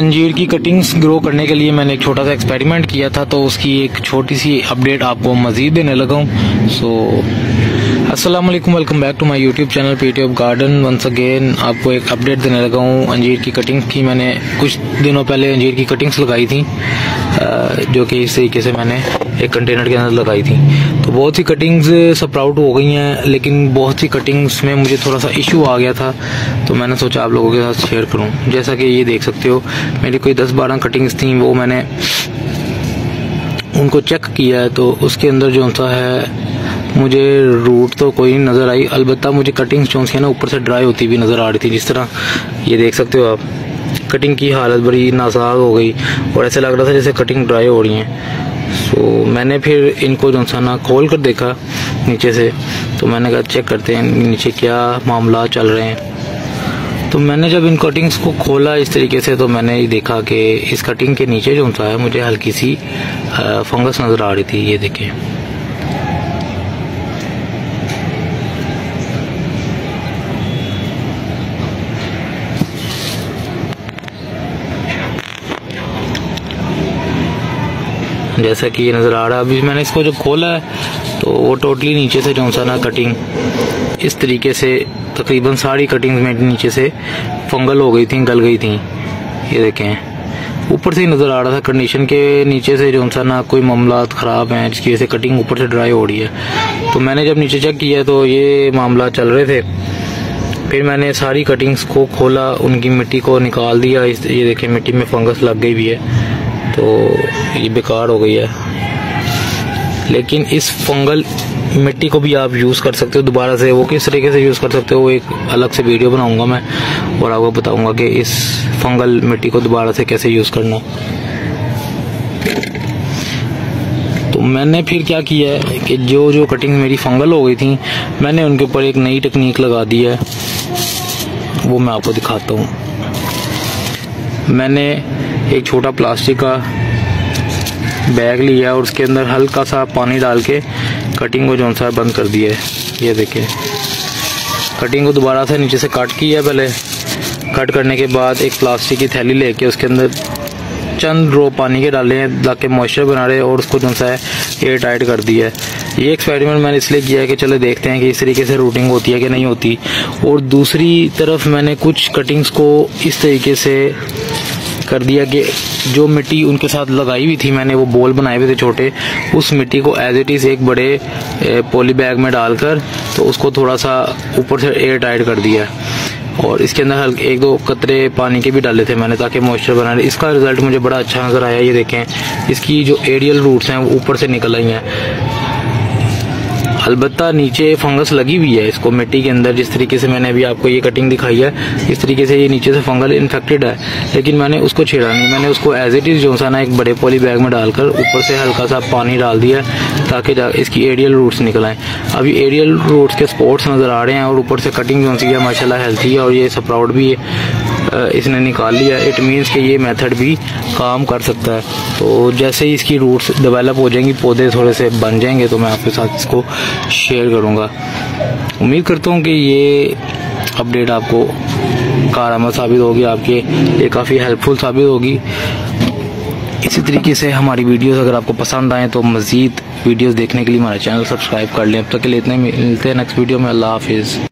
अंजीर की cuttings grow करने के लिए मैंने एक छोटा सा एक्सपेरिमेंट किया था तो उसकी एक छोटी सी अपडेट आपको मज़ीद देने लगा हूँ। सो अस्सलाम वालेकुम back to my YouTube channel PT of garden once again आपको एक अपडेट देने लगा हूँ। अंजीर की कटिंग्स की मैंने कुछ दिनों पहले अंजीर की कटिंग्स लगाई थी। जो कि इस तरीके से मैंने एक कंटेनर के अंदर लगाई थी। तो बहुत सी कटिंग्स सप्राउट हो गई हैं, लेकिन बहुत सी कटिंग्स में मुझे थोड़ा सा इशू आ गया था। तो मैंने सोचा आप लोगों के साथ शेयर करूँ। जैसा कि ये देख सकते हो, मेरी कोई दस बारह कटिंग्स थी, वो मैंने उनको चेक किया है तो उसके अंदर जो सा है मुझे रूट तो कोई नहीं नज़र आई। अलबत्त मुझे कटिंग्स जो है ना ऊपर से ड्राई होती हुई नज़र आ रही थी, जिस तरह ये देख सकते हो आप। कटिंग की हालत बड़ी नासाज हो गई और ऐसे लग रहा था जैसे कटिंग ड्राई हो रही है। सो मैंने फिर इनको जो सा ना खोल कर देखा नीचे से तो मैंने कहा, चेक करते हैं नीचे क्या मामला चल रहे हैं? तो मैंने जब इन कटिंग्स को खोला इस तरीके से तो मैंने देखा कि इस कटिंग के नीचे जो है, मुझे हल्की सी फंगस नज़र आ रही थी, ये देखें। जैसा कि ये नज़र आ रहा है। अभी मैंने इसको जब खोला है तो वो टोटली नीचे से जो सा ना कटिंग इस तरीके से तकरीबन सारी कटिंग में नीचे से फंगल हो गई थी, गल गई थी। ये देखें, ऊपर से ही नज़र आ रहा था कंडीशन के नीचे से जो सा ना कोई मामला ख़राब हैं, जिसकी वजह से कटिंग ऊपर से ड्राई हो रही है। तो मैंने जब नीचे चेक किया तो ये मामला चल रहे थे। फिर मैंने सारी कटिंग्स को खोला, उनकी मिट्टी को निकाल दिया। इस, ये देखें, मिट्टी में फंगस लग गई भी है। तो ये बेकार हो गई है। लेकिन इस फंगल मिट्टी को भी आप यूज़ कर सकते हो दोबारा से। वो किस तरीके से यूज़ कर सकते हो, वो एक अलग से वीडियो बनाऊँगा मैं और आपको बताऊँगा कि इस फंगल मिट्टी को दोबारा से कैसे यूज़ करना तो मैंने फिर क्या किया है कि जो जो कटिंग मेरी फंगल हो गई थी, मैंने उनके ऊपर एक नई टेक्निक लगा दी है। वो मैं आपको दिखाता हूँ। मैंने एक छोटा प्लास्टिक का बैग लिया और उसके अंदर हल्का सा पानी डाल के कटिंग को जो सा बंद कर दिया है। ये देखें। कटिंग को दोबारा से नीचे से कट किया पहले। कट करने के बाद एक प्लास्टिक की थैली लेके उसके अंदर चंद रो पानी के डाले हैं ताकि मॉइस्चर बना रहे और उसको जो सा है एयर टाइट कर दिया है। ये एक्सपेरिमेंट मैंने इसलिए किया है कि चलो देखते हैं कि इस तरीके से रूटिंग होती है कि नहीं होती। और दूसरी तरफ़ मैंने कुछ कटिंग्स को इस तरीके से कर दिया कि जो मिट्टी उनके साथ लगाई हुई थी, मैंने वो बोल बनाए हुए थे छोटे, उस मिट्टी को एज इट इज़ एक बड़े पोली बैग में डालकर तो उसको थोड़ा सा ऊपर से एयर टाइट कर दिया। और इसके अंदर हल्के, एक दो कतरे पानी के भी डाले थे मैंने ताकि मॉइस्चर बना रहे। इसका रिज़ल्ट मुझे बड़ा अच्छा नज़र आया, ये देखें, इसकी जो एरियल रूट्स हैं वो ऊपर से निकल आई हैं। अलबत्ता नीचे फंगस लगी हुई है इसको मिट्टी के अंदर, जिस तरीके से मैंने अभी आपको ये कटिंग दिखाई है, इस तरीके से ये नीचे से फंगल इन्फेक्टेड है, लेकिन मैंने उसको छेड़ा नहीं। मैंने उसको एज इट इज़ जो सा ना एक बड़े पॉली बैग में डालकर ऊपर से हल्का सा पानी डाल दिया ताकि इसकी एरियल रूट्स निकल आए। अभी एरियल रूट्स के स्पॉट्स नज़र आ रहे हैं और ऊपर से कटिंग जो सी है माशाला हेल्थी है और ये सप्राउड भी इसने निकाल लिया। इट मीन्स कि ये मेथड भी काम कर सकता है। तो जैसे ही इसकी रूट्स डेवलप हो जाएँगी, पौधे थोड़े से बन जाएँगे तो मैं आपके साथ इसको शेयर करूँगा। उम्मीद करता हूँ कि ये अपडेट आपको कारामद साबित होगी, आपके लिए काफ़ी हेल्पफुल साबित होगी। इसी तरीके से हमारी वीडियोस अगर आपको पसंद आए तो मज़ीद वीडियोस देखने के लिए हमारा चैनल सब्सक्राइब कर लें। अब तक के लिए इतने मिलते हैं नेक्स्ट वीडियो में। अल्लाह हाफिज़।